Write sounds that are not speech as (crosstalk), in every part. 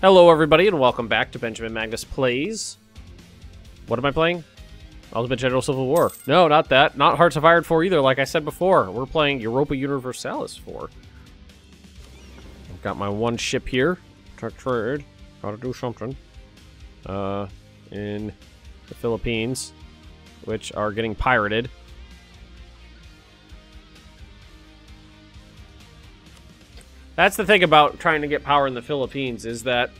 Hello, everybody, and welcome back to Benjamin Magnus Plays. What am I playing? Ultimate General Civil War. No, not that. Not Hearts of Iron 4 either, like I said before. We're playing Europa Universalis 4. I've got my one ship here. Try trade. Gotta do something. Uh, in the Philippines, which are getting pirated. That's the thing about trying to get power in the Philippines is that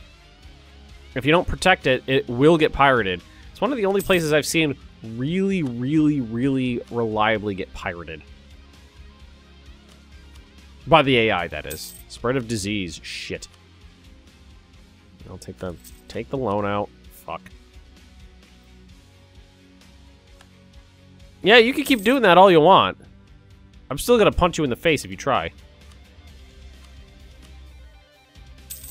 if you don't protect it, it will get pirated. It's one of the only places I've seen really, really, really reliably get pirated. By the AI, that is. Spread of disease. Shit. I'll take the take the loan out. Fuck. Yeah, you can keep doing that all you want. I'm still gonna punch you in the face if you try.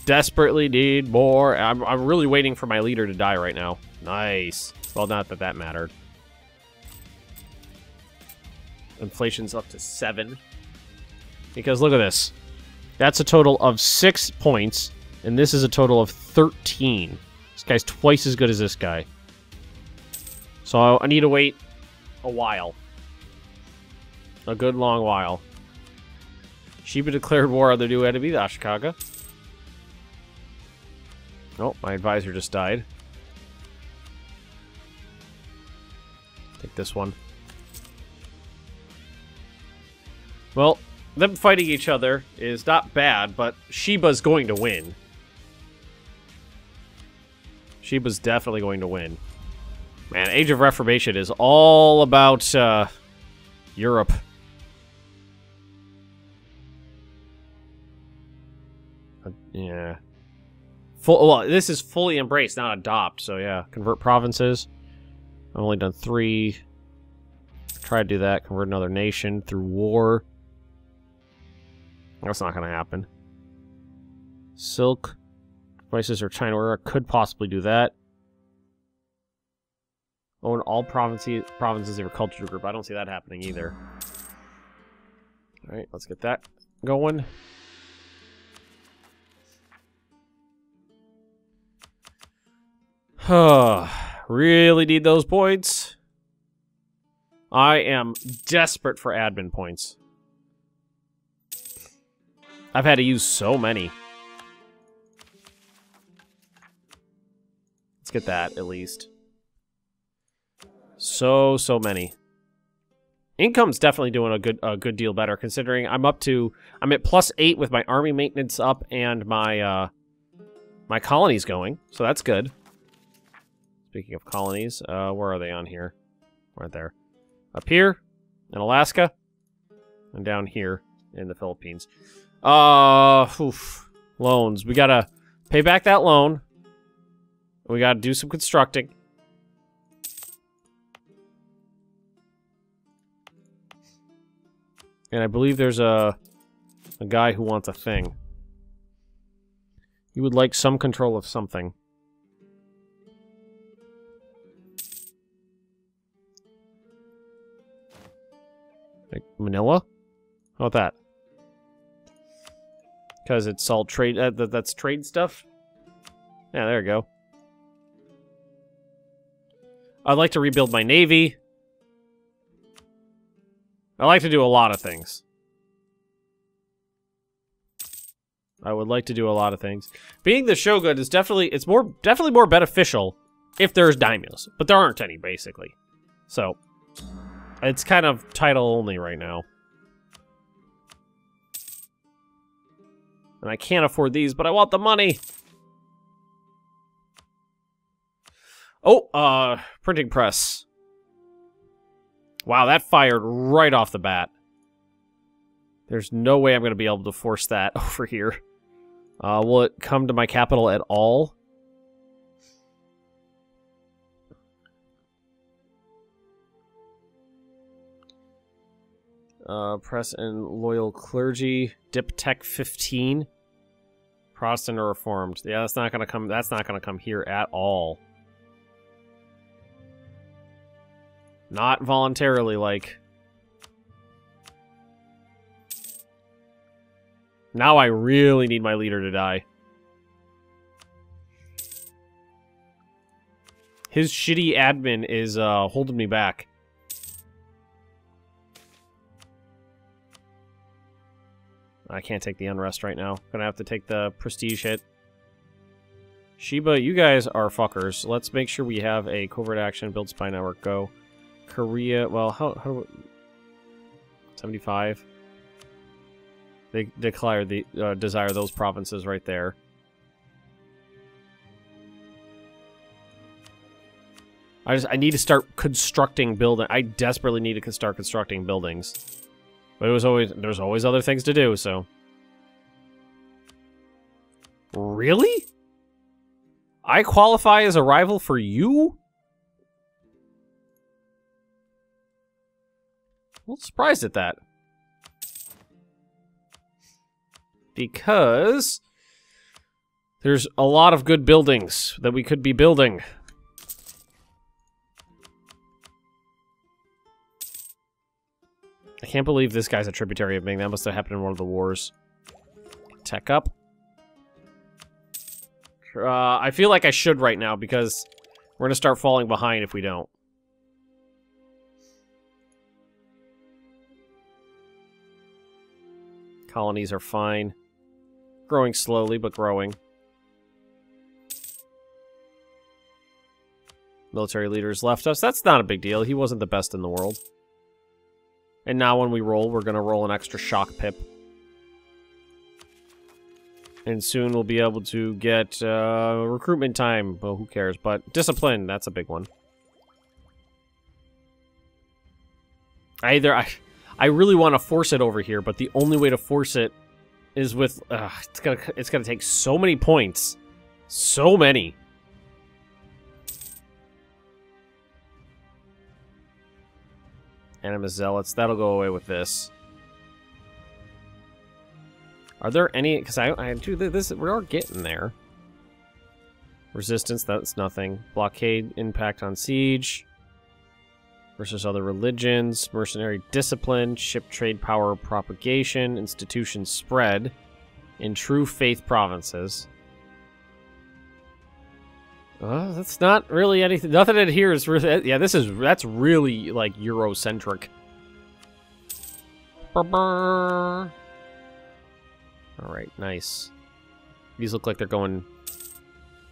Desperately need more. I'm, I'm really waiting for my leader to die right now. Nice. Well, not that that mattered. Inflation's up to 7. Because look at this. That's a total of 6 points, and this is a total of 13. This guy's twice as good as this guy. So I need to wait a while. A good long while. Shiba declared war on the new enemy, the Ashikaga. Oh, my advisor just died. Take this one. Well, them fighting each other is not bad, but Shiba's going to win. Shiba's definitely going to win. Man, Age of Reformation is all about uh, Europe. Uh, yeah. Full, well, this is fully embrace, not adopt. So yeah, convert provinces. I've only done three. Try to do that. Convert another nation through war. That's not going to happen. Silk devices or China I could possibly do that. Own all provinces provinces of your culture group. I don't see that happening either. All right, let's get that going. (sighs) really need those points. I am desperate for admin points. I've had to use so many. Let's get that, at least. So, so many. Income's definitely doing a good a good deal better, considering I'm up to... I'm at plus 8 with my army maintenance up and my, uh, my colonies going, so that's good. Speaking of colonies, uh, where are they on here? Right there. Up here in Alaska, and down here in the Philippines. Uh, oof. Loans. We gotta pay back that loan. We gotta do some constructing. And I believe there's a a guy who wants a thing. You would like some control of something. Like Manila? How about that? Because it's all trade. Uh, th that's trade stuff. Yeah, there we go. I'd like to rebuild my navy. I like to do a lot of things. I would like to do a lot of things. Being the shogun is definitely it's more definitely more beneficial if there's daimyos, but there aren't any basically. So it's kind of title only right now. And I can't afford these, but I want the money. Oh, uh, printing press. Wow, that fired right off the bat. There's no way I'm going to be able to force that (laughs) over here. Uh, will it come to my capital at all? Uh, press and loyal clergy. Diptech 15. Protestant or Reformed. Yeah, that's not gonna come. That's not gonna come here at all. Not voluntarily, like. Now I really need my leader to die. His shitty admin is uh, holding me back. I can't take the unrest right now. Gonna have to take the prestige hit. Shiba, you guys are fuckers. Let's make sure we have a covert action, build spy network, go. Korea, well, how, how do we, 75? They declare the, uh, desire those provinces right there. I just, I need to start constructing building. I desperately need to start constructing buildings. But it was always, there's always other things to do, so. Really? I qualify as a rival for you? A little surprised at that. Because there's a lot of good buildings that we could be building. I can't believe this guy's a tributary of Ming. That must have happened in one of the wars. Tech up. Uh, I feel like I should right now because we're going to start falling behind if we don't. Colonies are fine. Growing slowly, but growing. Military leaders left us. That's not a big deal. He wasn't the best in the world. And now when we roll, we're going to roll an extra shock pip. And soon we'll be able to get uh, recruitment time. Well, who cares? But discipline, that's a big one. Either I, I really want to force it over here, but the only way to force it is with uh, it's gonna it's gonna take so many points, so many. Animus Zealots. That'll go away with this. Are there any... Because I, I do this... We are getting there. Resistance, that's nothing. Blockade, impact on siege. Versus other religions. Mercenary discipline. Ship trade power propagation. Institution spread. In true faith provinces. Uh, that's not really anything. Nothing in here is really. Yeah, this is that's really like Eurocentric. All right, nice. These look like they're going.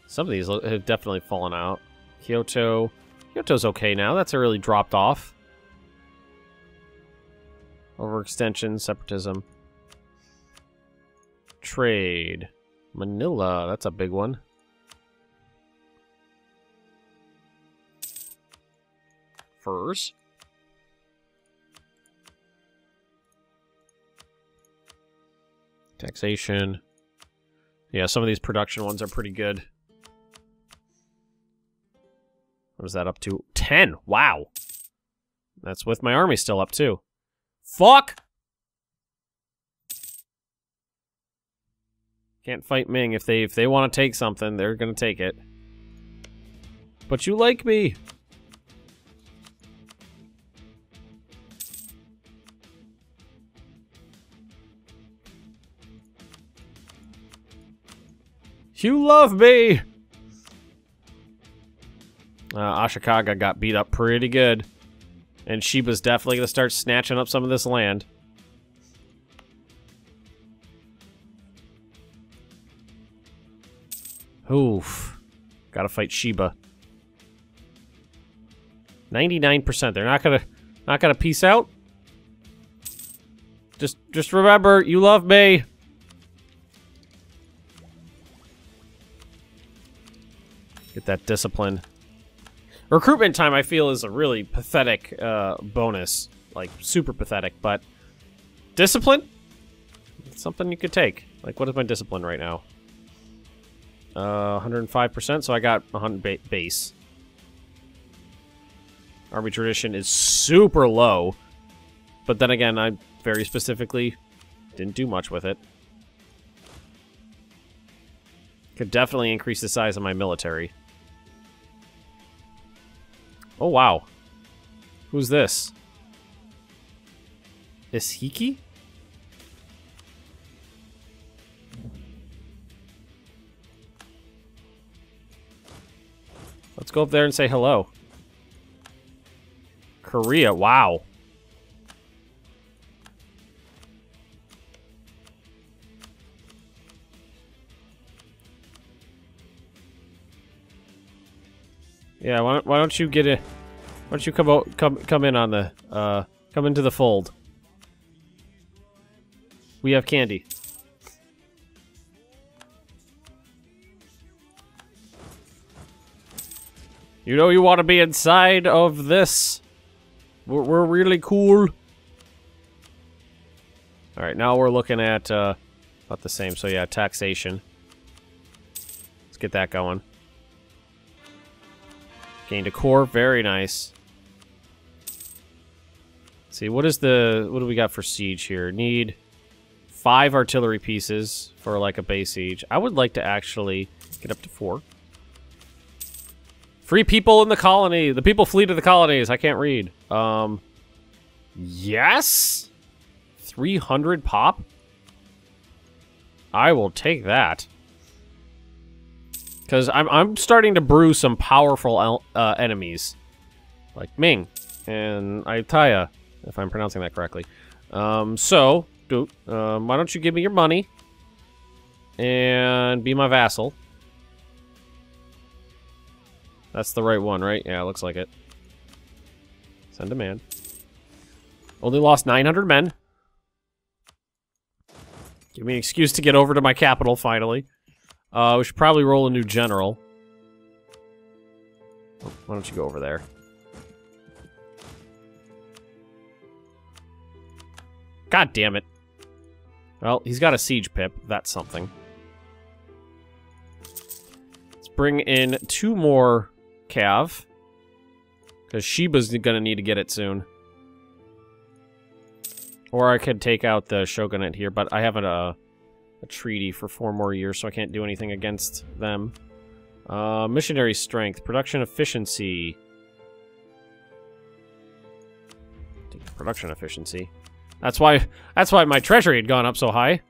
Some of these have definitely fallen out. Kyoto, Kyoto's okay now. That's really dropped off. Overextension, separatism, trade, Manila. That's a big one. Furs. Taxation. Yeah, some of these production ones are pretty good. What is that up to? 10! Wow! That's with my army still up, too. Fuck! Can't fight Ming. If they if they want to take something, they're gonna take it. But you like me! You love me! Uh, Ashikaga got beat up pretty good. And Shiba's definitely going to start snatching up some of this land. Oof. Gotta fight Shiba. 99%. They're not gonna not gonna peace out. Just just remember, you love me. Get that discipline. Recruitment time, I feel, is a really pathetic uh, bonus. Like, super pathetic, but... Discipline? It's something you could take. Like, what is my discipline right now? Uh, 105%, so I got 100 ba base. Army tradition is super low. But then again, I very specifically didn't do much with it. Could definitely increase the size of my military. Oh, wow. Who's this? Isshiki? Let's go up there and say hello. Korea, wow. Yeah, why don't, why don't you get a... Why don't you come out, come come in on the uh come into the fold? We have candy. You know you want to be inside of this. We're, we're really cool. Alright, now we're looking at uh, about the same. So yeah, taxation. Let's get that going. Gained a core, very nice. Let's see, what is the what do we got for siege here? Need five artillery pieces for like a base siege. I would like to actually get up to four. Free people in the colony. The people flee to the colonies. I can't read. Um, yes? 300 pop? I will take that. Because I'm, I'm starting to brew some powerful uh, enemies. Like Ming and Ayutthaya, if I'm pronouncing that correctly. Um, so, do, um, why don't you give me your money and be my vassal. That's the right one, right? Yeah, looks like it. Send a man. Only lost 900 men. Give me an excuse to get over to my capital, finally. Uh, we should probably roll a new general. Oh, why don't you go over there? God damn it. Well, he's got a siege pip. That's something. Let's bring in two more cav. Because Shiba's gonna need to get it soon. Or I could take out the shogunate here, but I have a, a treaty for four more years, so I can't do anything against them. Uh, missionary strength, production efficiency. Production efficiency. That's why that's why my treasury had gone up so high.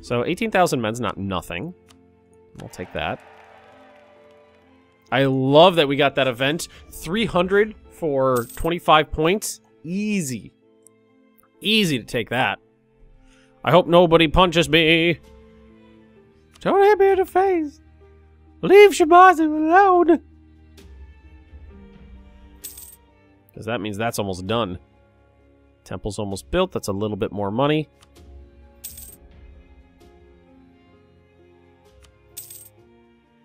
So 18,000 men's not nothing. I'll take that. I love that we got that event. 300 for 25 points. Easy. Easy to take that. I hope nobody punches me. Don't hit me in the face. Leave Shimazu alone. Because that means that's almost done. Temple's almost built. That's a little bit more money.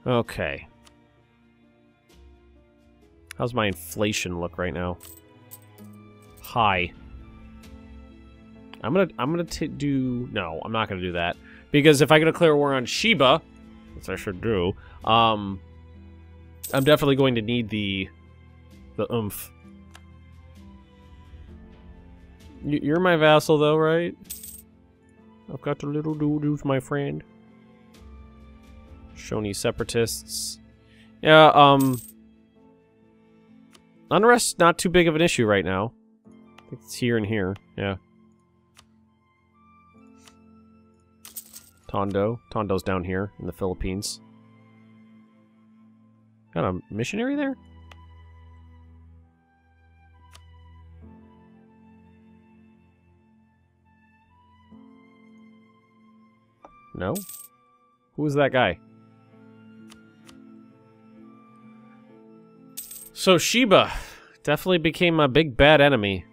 Okay. How's my inflation look right now? High. I'm gonna I'm gonna do no, I'm not gonna do that because if I get clear war on Shiba, which I should do, um, I'm definitely going to need the the oomph. You're my vassal though, right? I've got the little who's my friend. Shoni separatists. Yeah, um... Unrest not too big of an issue right now. It's here and here, yeah. Tondo. Tondo's down here in the Philippines. Got a missionary there? No? Who is that guy? So Shiba definitely became a big bad enemy.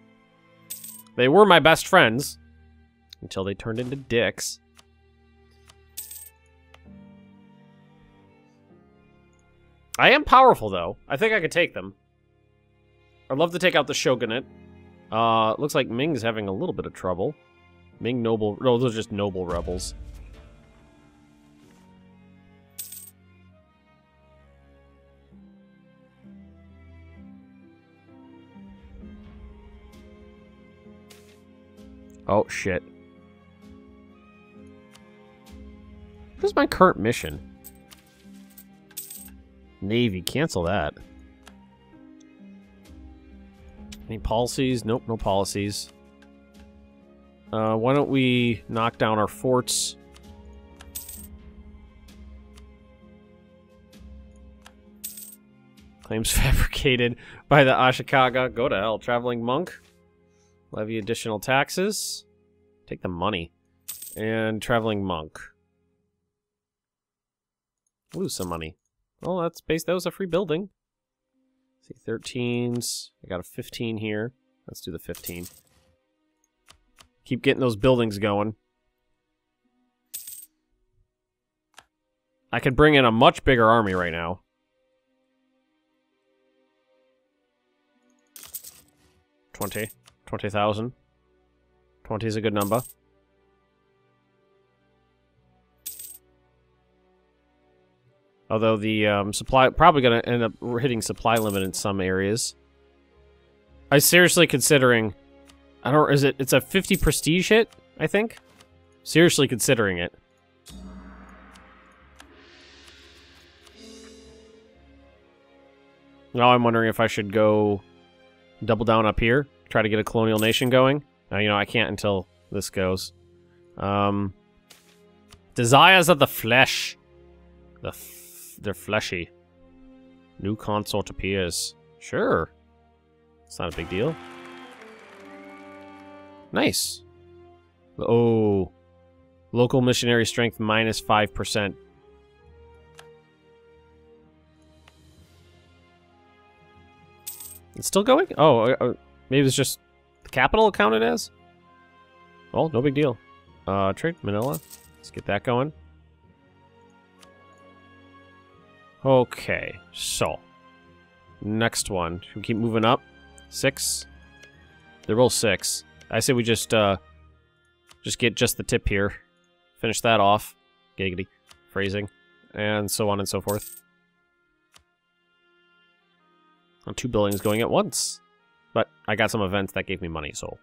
They were my best friends until they turned into dicks. I am powerful though. I think I could take them. I'd love to take out the shogunate. Uh, looks like Ming's having a little bit of trouble. Ming noble, no, those are just noble rebels. Oh, shit. What is my current mission? Navy, cancel that. Any policies? Nope, no policies. Uh, why don't we knock down our forts? Claims (laughs) fabricated by the Ashikaga. Go to hell. Traveling monk. Levy additional taxes. Take the money. And traveling monk. Lose some money. Well, that's based. That was a free building. see, 13s. I got a 15 here. Let's do the 15. Keep getting those buildings going. I could bring in a much bigger army right now. Twenty. Twenty thousand. Twenty is a good number. Although the um, supply probably going to end up hitting supply limit in some areas. I seriously considering. I don't. Is it? It's a 50 prestige hit. I think. Seriously considering it. Now I'm wondering if I should go double down up here, try to get a colonial nation going. Now, you know, I can't until this goes. Um, desires of the flesh. The they're fleshy. New consort appears. Sure. It's not a big deal. Nice. Oh. Local missionary strength minus 5%. It's still going? Oh, uh, uh, maybe it's just the capital counted as? Well, no big deal. Uh, trade Manila. Let's get that going. Okay, so. Next one. Should we keep moving up? Six? They're both six. I say we just, uh, just get just the tip here. Finish that off. Giggity. Phrasing. And so on and so forth. On two buildings going at once. But I got some events that gave me money, so...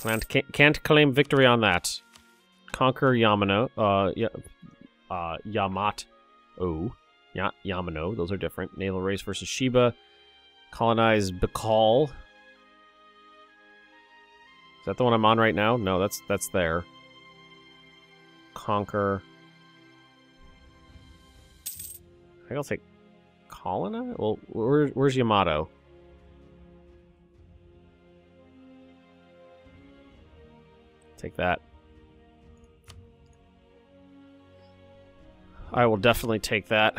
Can't, can't claim victory on that. Conquer Yamano. Uh, uh, Yamat. Oh. Yeah, Yamano. Those are different. Naval race versus Shiba. Colonize Bakal. Is that the one I'm on right now? No, that's that's there. Conquer. I think I'll take colonize? Well, where, where's Yamato? Take that. I will definitely take that.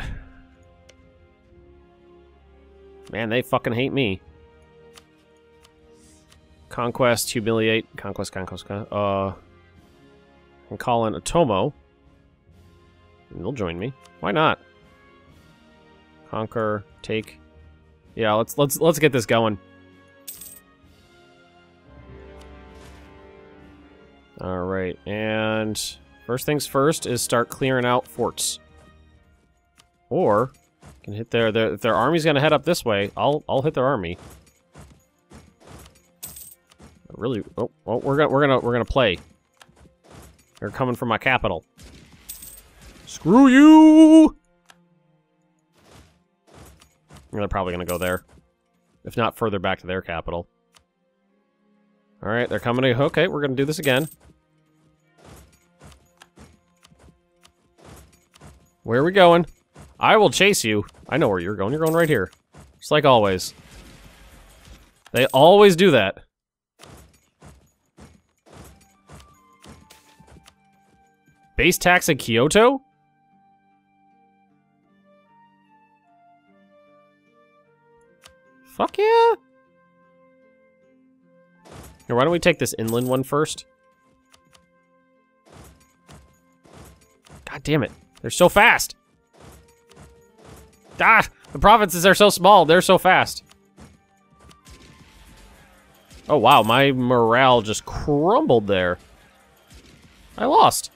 Man, they fucking hate me. Conquest, humiliate, conquest, conquest. Uh, and call in Otomo. And they'll join me. Why not? Conquer, take. Yeah, let's let's let's get this going. All right, and first things first is start clearing out forts. Or can hit their their if their army's gonna head up this way, I'll I'll hit their army. Really? Oh, oh, we're gonna we're gonna we're gonna play. They're coming from my capital. Screw you! They're probably to go there. If not, further back to their capital. Alright, they're coming to... Okay, we're to do this again. Where are we going? I will chase you. I know where you're going. You're going right here. Just like always. They always do that. Base tax in Kyoto? Fuck yeah! Why don't we take this inland one first? God damn it. They're so fast! Ah! The provinces are so small, they're so fast. Oh wow, my morale just crumbled there. I lost.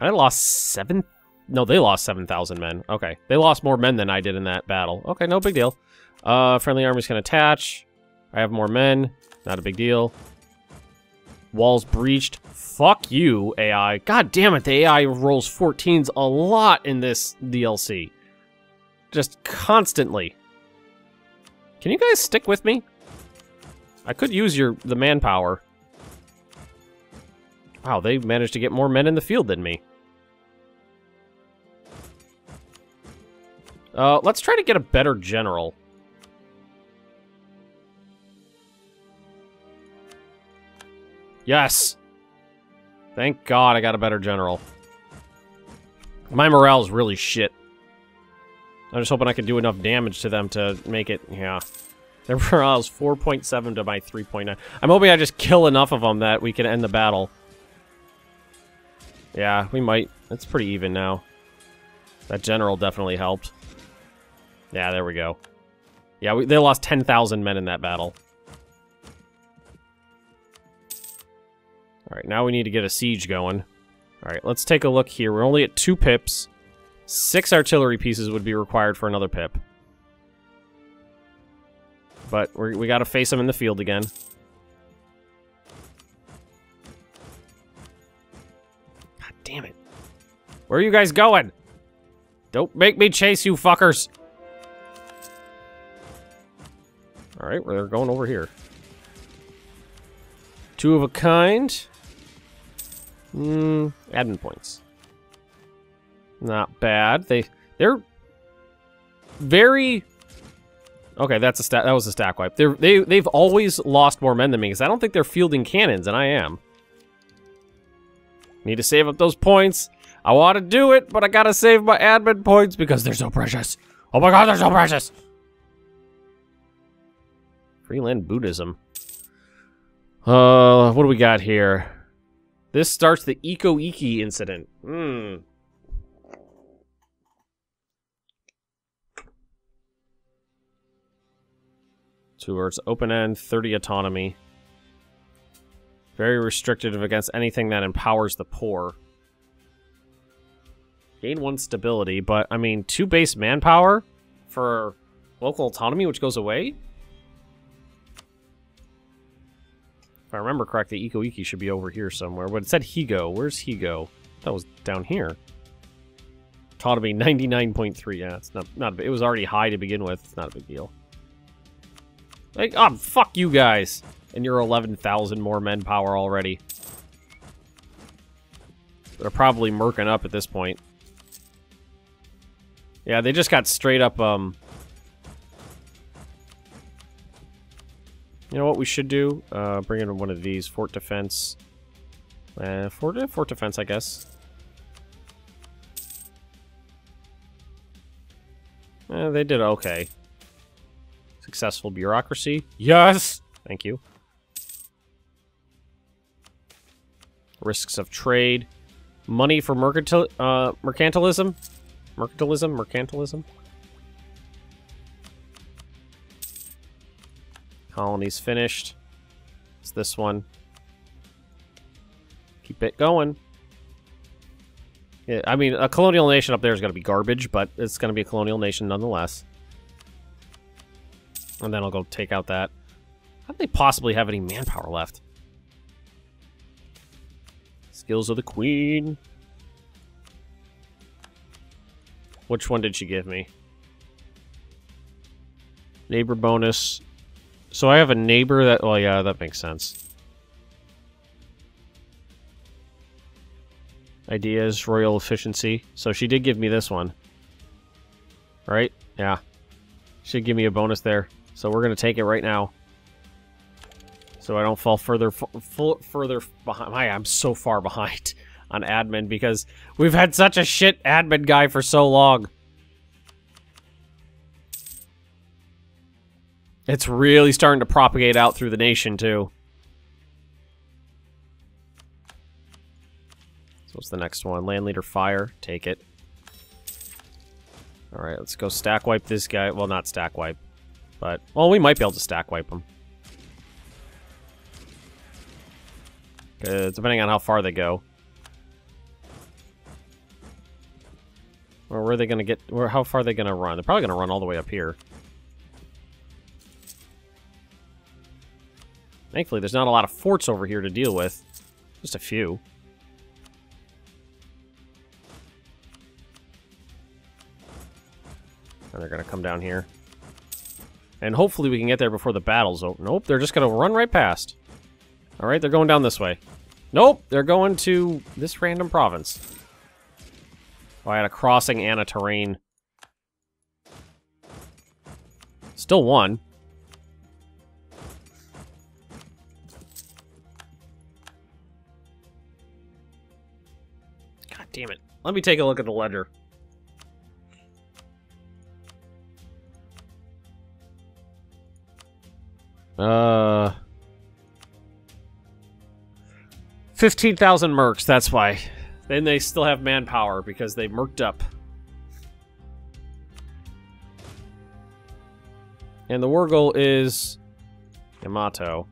I lost seven no, they lost 7,000 men. Okay. They lost more men than I did in that battle. Okay, no big deal. Uh, friendly armies can attach. I have more men. Not a big deal. Walls breached. Fuck you, AI. God damn it, the AI rolls 14s a lot in this DLC. Just constantly. Can you guys stick with me? I could use your the manpower. Wow, they managed to get more men in the field than me. Uh, let's try to get a better general. Yes! Thank God I got a better general. My morale is really shit. I'm just hoping I can do enough damage to them to make it, yeah. Their (laughs) morale is 4.7 to my 3.9. I'm hoping I just kill enough of them that we can end the battle. Yeah, we might. It's pretty even now. That general definitely helped. Yeah, there we go. Yeah, we, they lost 10,000 men in that battle. Alright, now we need to get a siege going. Alright, let's take a look here. We're only at two pips. Six artillery pieces would be required for another pip. But we we gotta face them in the field again. God damn it. Where are you guys going? Don't make me chase you fuckers! Alright, we're going over here. Two of a kind. Hmm, admin points. Not bad. They they're very Okay, that's a stat. That was a stack wipe. They're, they they've always lost more men than me because I don't think they're fielding cannons, and I am. Need to save up those points. I want to do it, but I gotta save my admin points because they're so precious. Oh my god, they're so precious. Freeland Buddhism. Uh, what do we got here? This starts the Ikko-Ikki incident. Hmm. Two words. Open end, 30 autonomy. Very restrictive against anything that empowers the poor. Gain one stability, but, I mean, two base manpower for local autonomy, which goes away? If I remember correctly, Ikko-Ikki should be over here somewhere, but it said Higo. Where's Higo? That was down here. Autonomy 99.3. Yeah, it's not, not, it was already high to begin with. It's not a big deal. Like, oh, fuck you guys. And you're 11,000 more men power already. They're probably merking up at this point. Yeah, they just got straight up, um... You know what we should do? Uh, bring in one of these. Fort Defense. Uh, Fort, uh, Fort Defense, I guess. Eh, they did okay. Successful bureaucracy. Yes! Thank you. Risks of trade. Money for mercantil uh, mercantilism? Mercantilism? Mercantilism? Colony's finished. It's this one. Keep it going. Yeah, I mean, a colonial nation up there is going to be garbage, but it's going to be a colonial nation nonetheless. And then I'll go take out that. How do they possibly have any manpower left? Skills of the Queen. Which one did she give me? Neighbor bonus. So I have a neighbor that... Oh, yeah, that makes sense. Ideas, royal efficiency. So she did give me this one. Right? Yeah. Should give me a bonus there. So we're going to take it right now. So I don't fall further further behind. I'm so far (laughs) behind on admin because we've had such a shit admin guy for so long. It's really starting to propagate out through the nation, too. So what's the next one? Land Leader Fire. Take it. Alright, let's go stack wipe this guy. Well, not stack wipe. But, well, we might be able to stack wipe them. Uh, depending on how far they go. Or where are they going to get... Or how far are they going to run? They're probably going to run all the way up here. Thankfully, there's not a lot of forts over here to deal with. Just a few. And they're to come down here. And hopefully we can get there before the battle's over. Nope, they're just to run right past. Alright, they're going down this way. Nope, they're going to this random province. Oh, I had a crossing and a terrain. Still one. Damn it. Let me take a look at the ledger. Uh... 15,000 mercs, that's why. Then they still have manpower because they merked up. And the war is Yamato.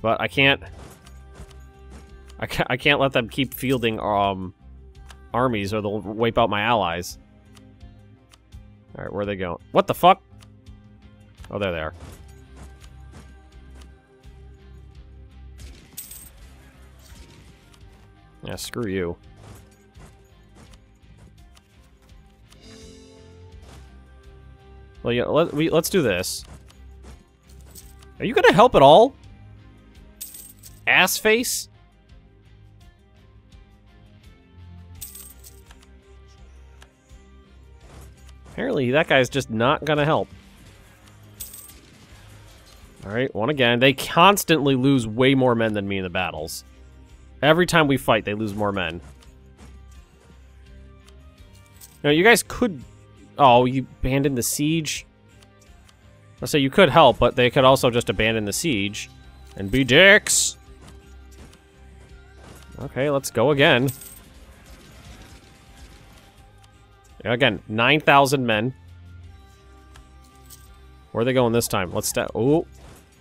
But I can't I can't I can't let them keep fielding um armies or they'll wipe out my allies. Alright, where are they going? What the fuck? Oh, there they are. Yeah, screw you. Well, yeah, let, we, let's do this. Are you gonna help at all? Ass face? Apparently, that guy's just not gonna help. Alright, one again. They constantly lose way more men than me in the battles. Every time we fight, they lose more men. Now, you guys could... Oh, you abandoned the siege? I say you could help, but they could also just abandon the siege. And be dicks! Okay, let's go again. Again, 9,000 men. Where are they going this time? Let's step. Oh,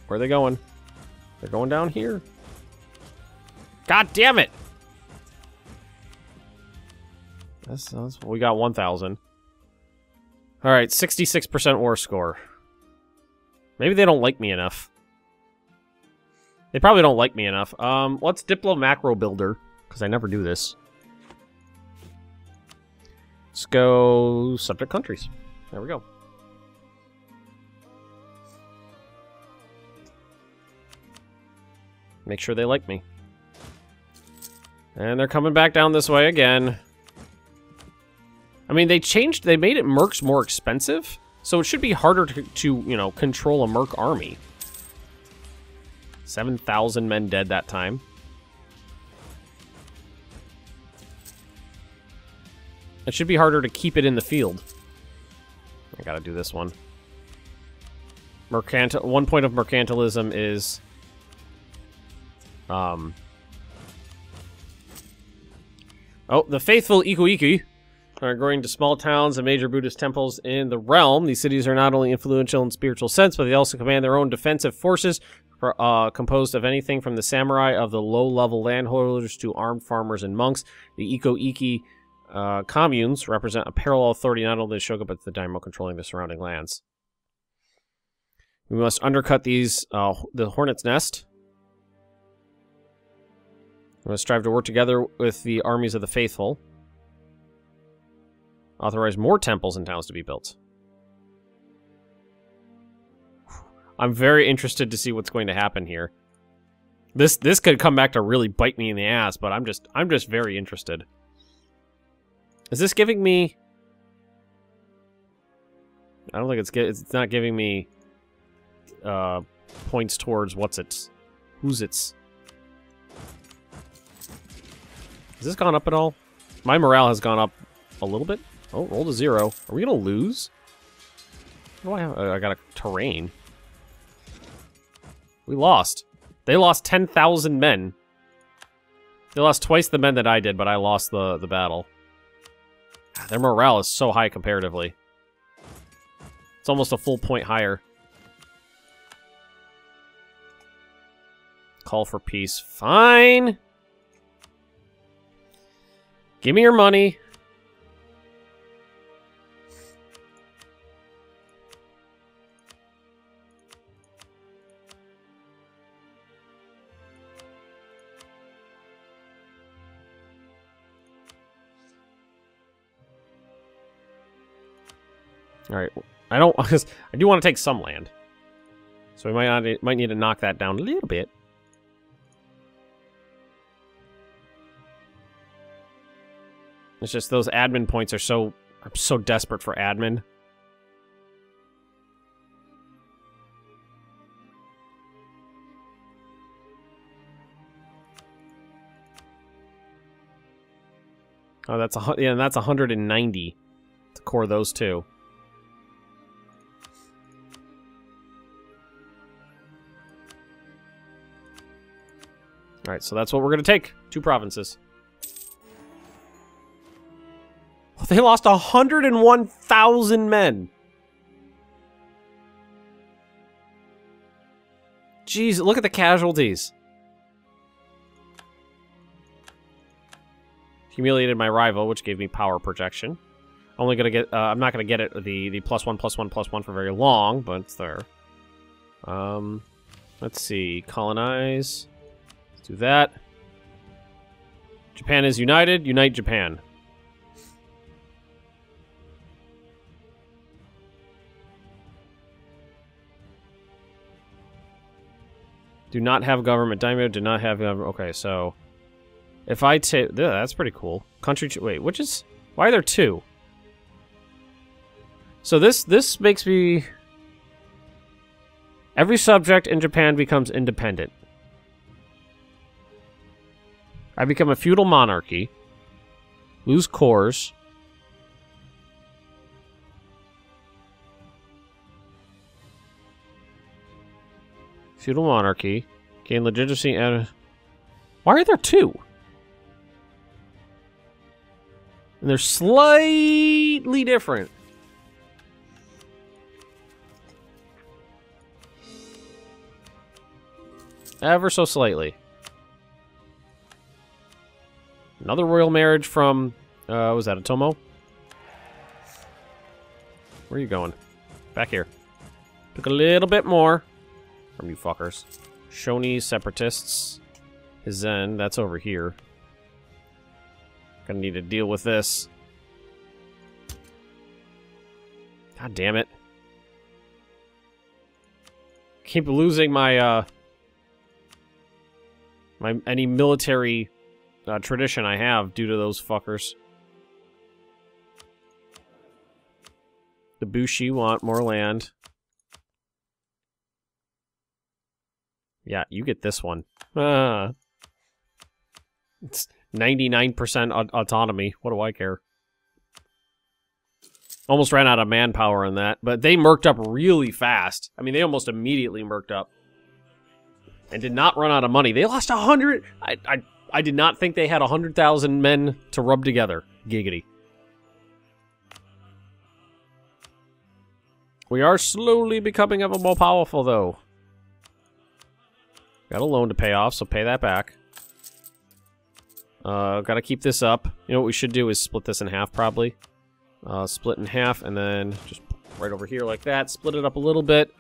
where are they going? They're going down here. God damn it! That's, that's we got 1,000. All right, 66% war score. Maybe they don't like me enough. They probably don't like me enough. Um, let's Diplo Macro Builder, because I never do this. Let's go subject countries. There we go. Make sure they like me. And they're coming back down this way again. I mean, they changed, they made it Mercs more expensive, so it should be harder to, to you know, control a Merc army. 7,000 men dead that time. It should be harder to keep it in the field. I gotta do this one. Mercantil. One point of mercantilism is, um. Oh, the faithful Ikko-Ikki are going to small towns and major Buddhist temples in the realm. These cities are not only influential in spiritual sense, but they also command their own defensive forces, uh, composed of anything from the samurai of the low-level landholders to armed farmers and monks. The Ikko-Ikki uh, communes represent a parallel authority not only to Shogun but to the daimyo controlling the surrounding lands. We must undercut these uh, the hornet's nest. We must strive to work together with the armies of the faithful. Authorize more temples and towns to be built. I'm very interested to see what's going to happen here. This this could come back to really bite me in the ass, but I'm just I'm just very interested. Is this giving me... I don't think it's it's not giving me uh, points towards what's its who's its. Has this gone up at all? My morale has gone up a little bit. Oh, roll to zero. Are we gonna lose? Do I have? I got a terrain. We lost. They lost 10,000 men. They lost twice the men that I did, but I lost the, the battle. Ah, their morale is so high comparatively. It's almost a full point higher. Call for peace. Fine. Give me your money. Alright, I don't... (laughs) I do want to take some land. So we might, not, might need to knock that down a little bit. It's just those admin points are so... I'm so desperate for admin. Oh, that's a yeah, that's 190 to core those two. All right, so that's what we're gonna take. Two provinces. They lost 101,000 men. Jeez, look at the casualties. Humiliated my rival, which gave me power projection. Only gonna get, uh, I'm not gonna get it the the plus one, plus one, plus one for very long, but it's there. Um, let's see, colonize. Do that. Japan is united. Unite Japan. Do not have government. Daimyo do not have government. Okay, so if I take, yeah, that's pretty cool. Country, wait, which is why are there two? So this this makes me. Every subject in Japan becomes independent. I become a feudal monarchy. Lose cores. Feudal monarchy. Gain legitimacy and... Why are there two? And they're slightly different. Ever so slightly. Another royal marriage from, uh, was that Otomo? Where are you going? Back here. Took a little bit more from you fuckers. Shoni separatists. Hizen, that's over here. Gonna need to deal with this. God damn it. Keep losing my, uh... My, any military uh, tradition I have due to those fuckers. The Bushi want more land. Yeah, you get this one. Ah. It's 99% autonomy. What do I care? Almost ran out of manpower in that, but they merked up really fast. I mean, they almost immediately merked up. And did not run out of money. They lost a hundred. I, I, I did not think they had a hundred thousand men to rub together. Giggity. We are slowly becoming ever more powerful, though. Got a loan to pay off, so pay that back. Uh, gotta keep this up. You know what we should do is split this in half, probably. Uh, split in half, and then just right over here like that. Split it up a little bit.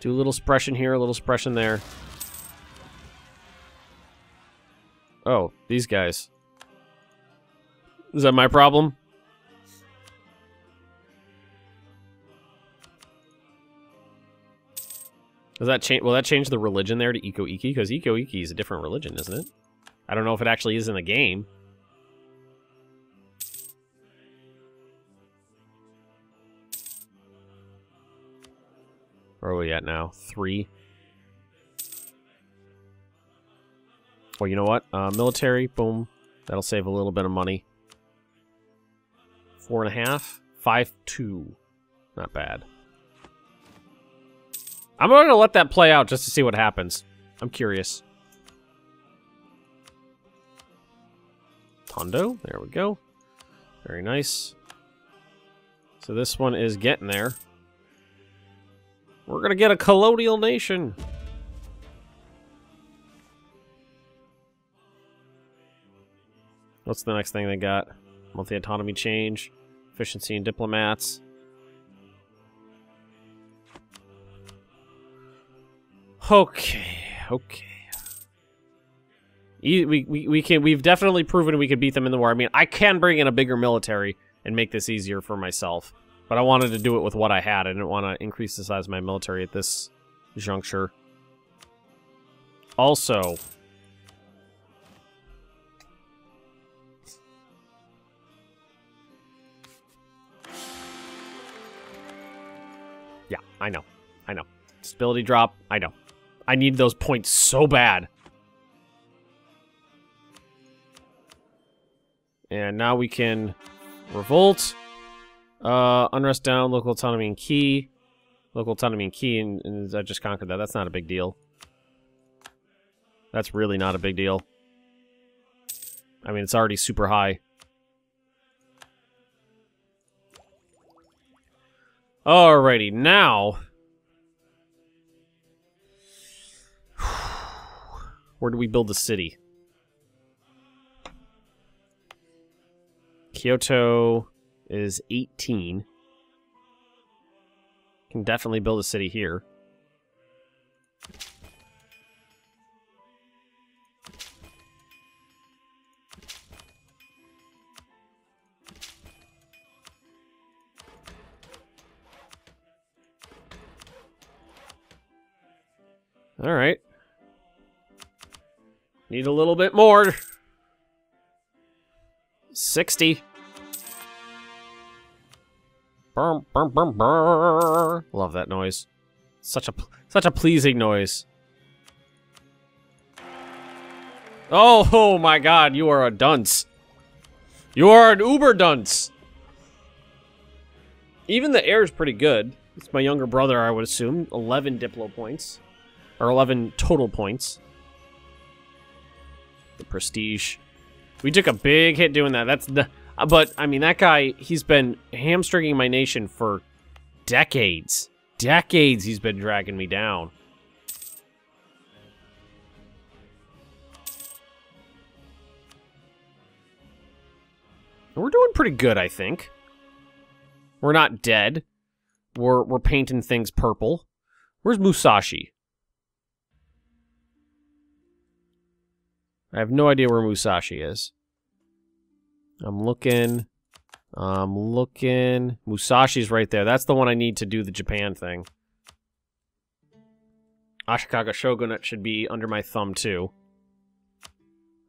Do a little suppression here, a little suppression there. Oh, these guys. Is that my problem? Does that change? Will that change the religion there to Ikko-Ikki? Because Ikko-Ikki is a different religion, isn't it? I don't know if it actually is in the game. Where are we at now? Three. Well, you know what? Uh, military, boom. That'll save a little bit of money. Four and a half. Five, two. Not bad. I'm going to let that play out just to see what happens. I'm curious. Tondo, there we go. Very nice. So this one is getting there. We're going to get a colonial nation. What's the next thing they got? Monthly autonomy change, efficiency and diplomats. Okay, okay. We, we, we can, we've definitely proven we could beat them in the war. I mean, I can bring in a bigger military and make this easier for myself. But I wanted to do it with what I had. I didn't want to increase the size of my military at this juncture. Also... Yeah, I know. I know. Stability drop, I know. I need those points so bad. And now we can revolt. Uh, unrest down, local autonomy and key. Local autonomy and key, and, and I just conquered that. That's not a big deal. That's really not a big deal. I mean, it's already super high. Alrighty, now... Where do we build the city? Kyoto is 18. Can definitely build a city here. All right. Need a little bit more. 60. Burr, burr, burr, burr. Love that noise. Such a such a pleasing noise. Oh, oh my god, you are a dunce. You are an uber dunce. Even the heir is pretty good. It's my younger brother, I would assume. 11 Diplo points. Or 11 total points. The prestige. We took a big hit doing that. That's the... Uh, but, I mean, that guy, he's been hamstringing my nation for decades. Decades he's been dragging me down. We're doing pretty good, I think. We're not dead. We're, we're painting things purple. Where's Musashi? I have no idea where Musashi is. I'm looking. I'm looking. Musashi's right there. That's the one I need to do the Japan thing. Ashikaga Shogunate should be under my thumb, too.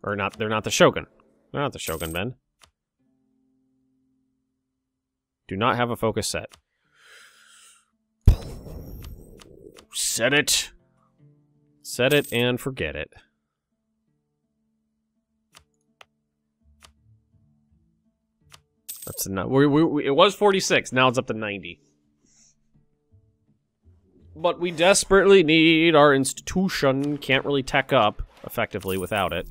Or not, they're not the Shogun. They're not the Shogun, Ben. Do not have a focus set. Set it. Set it and forget it. We, we, we, it was 46. Now it's up to 90. But we desperately need our institution. Can't really tech up effectively without it.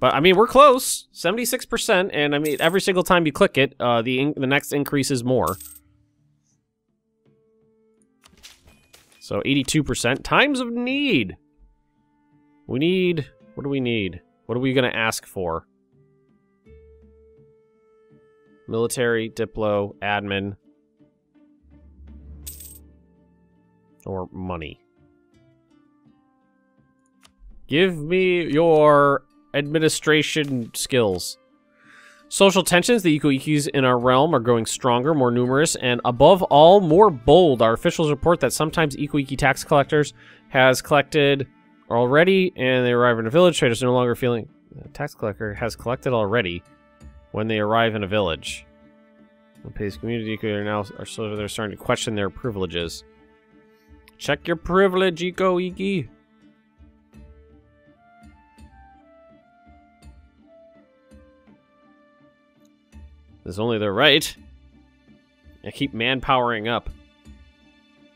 But, I mean, we're close. 76%. And, I mean, every single time you click it, uh, the, the next increase is more. So, 82%. Times of need. We need... What do we need? What are we going to ask for? Military, Diplo, Admin. Or money. Give me your administration skills. Social tensions, the Ikko-Ikkis in our realm are growing stronger, more numerous, and above all, more bold. Our officials report that sometimes Ikko-Ikki tax collectors has collected already, and they arrive in a village. Traders no longer feeling... The tax collector has collected already when they arrive in a village. The Pace community are now are so they're starting to question their privileges. Check your privilege, Ikko-Ikki. It's only their right. I keep manpowering up.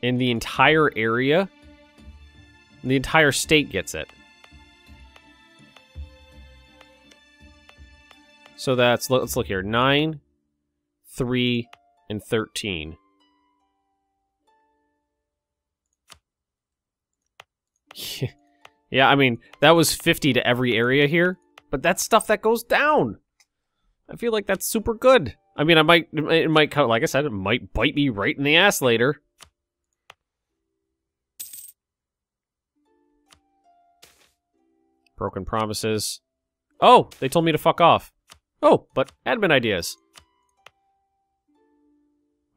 In the entire area, the entire state gets it. So that's, let's look here, 9, 3, and 13. (laughs) yeah, I mean, that was 50 to every area here, but that's stuff that goes down. I feel like that's super good. I mean, I might, it might, like I said, it might bite me right in the ass later. Broken promises. Oh, they told me to fuck off. Oh, but admin ideas.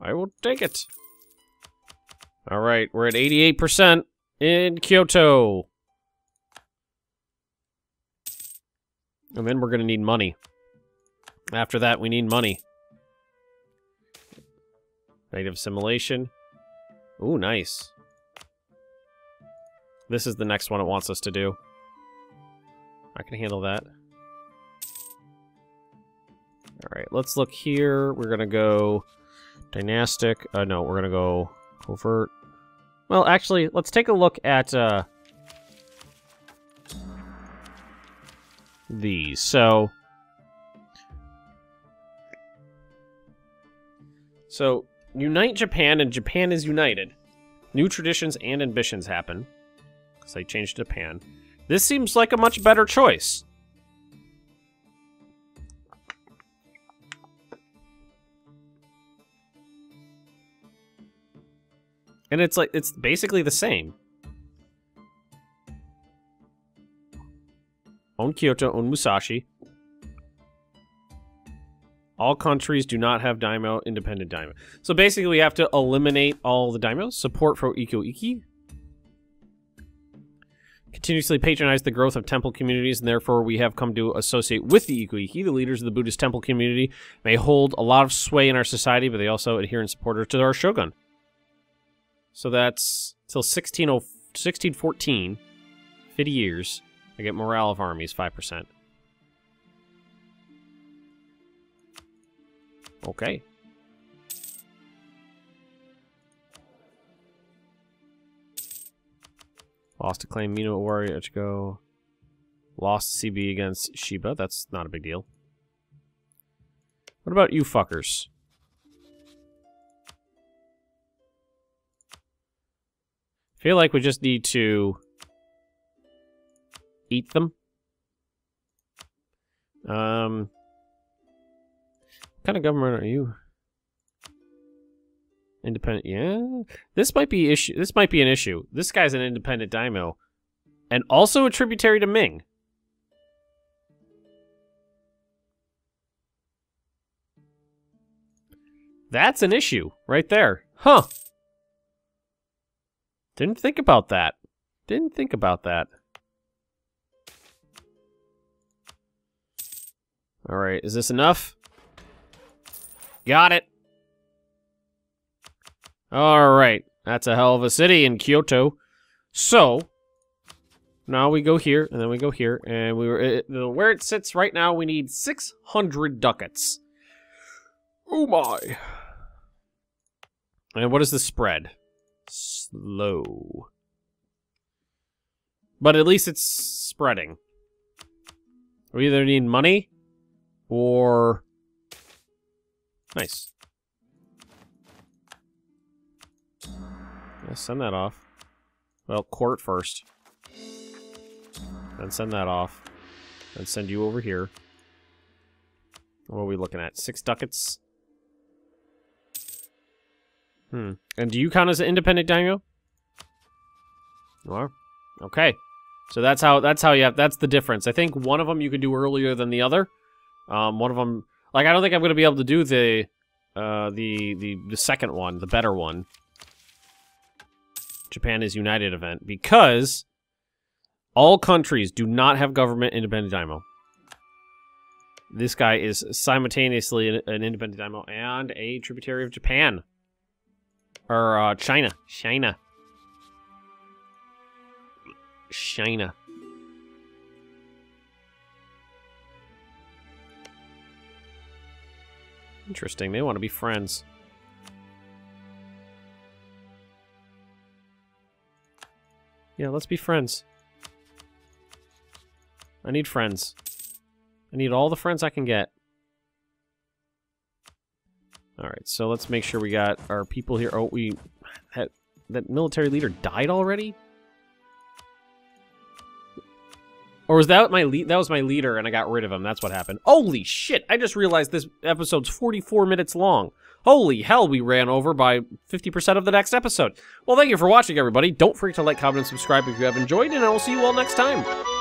I will take it. Alright, we're at 88% in Kyoto. And then we're going to need money. After that, we need money. Native assimilation. Ooh, nice. This is the next one it wants us to do. I can handle that. All right, let's look here. We're gonna go dynastic. Uh, no, we're gonna go covert. Well, actually, let's take a look at uh, these. So, so unite Japan, and Japan is united. New traditions and ambitions happen. Because I changed Japan. This seems like a much better choice. And it's like, it's basically the same. Own Kyoto, own Musashi. All countries do not have daimyo, independent daimyo. So basically we have to eliminate all the daimyos. Support for Ikko-Ikki, Continuously patronize the growth of temple communities, and therefore we have come to associate with the Ikko Ikki. The leaders of the Buddhist temple community may hold a lot of sway in our society, but they also adhere and support to our shogun. So that's till 16, 1614, 50 years. I get morale of armies, 5%. Okay. Lost to claim Mino Owari Echigo. Lost CB against Shiba. That's not a big deal. What about you fuckers? Feel like we just need to eat them. Um, what kind of government are you? Independent, yeah. This might be issue. This might be an issue. This guy's an independent daimyo, and also a tributary to Ming. That's an issue right there, huh? Didn't think about that. Didn't think about that. Alright, is this enough? Got it. Alright, that's a hell of a city in Kyoto. So, now we go here, and then we go here, and we were uh, uh, it, where it sits right now, we need 600 ducats. Oh my. And what is the spread? Slow. But at least it's spreading. We either need money or... Nice. Yeah, send that off. Well, court first. Then send that off. Then send you over here. What are we looking at? Six ducats? Hmm. And do you count as an independent daimyo? You are? Okay. So that's how that's how you have that's the difference. I think one of them you can do earlier than the other. Um, one of them like I don't think I'm gonna be able to do the uh the the the second one, the better one. Japan is United event because all countries do not have government independent daimyo. This guy is simultaneously an, an independent daimyo and a tributary of Japan. Or, uh, China. China. China. Interesting. They want to be friends. Yeah, let's be friends. I need friends. I need all the friends I can get. Alright, so let's make sure we got our people here. Oh, we... Had, that military leader died already? Or was that my lead? That was my leader, and I got rid of him. That's what happened. Holy shit! I just realized this episode's 44 minutes long. Holy hell, we ran over by 50% of the next episode. Well, thank you for watching, everybody. Don't forget to like, comment, and subscribe if you have enjoyed, and I will see you all next time.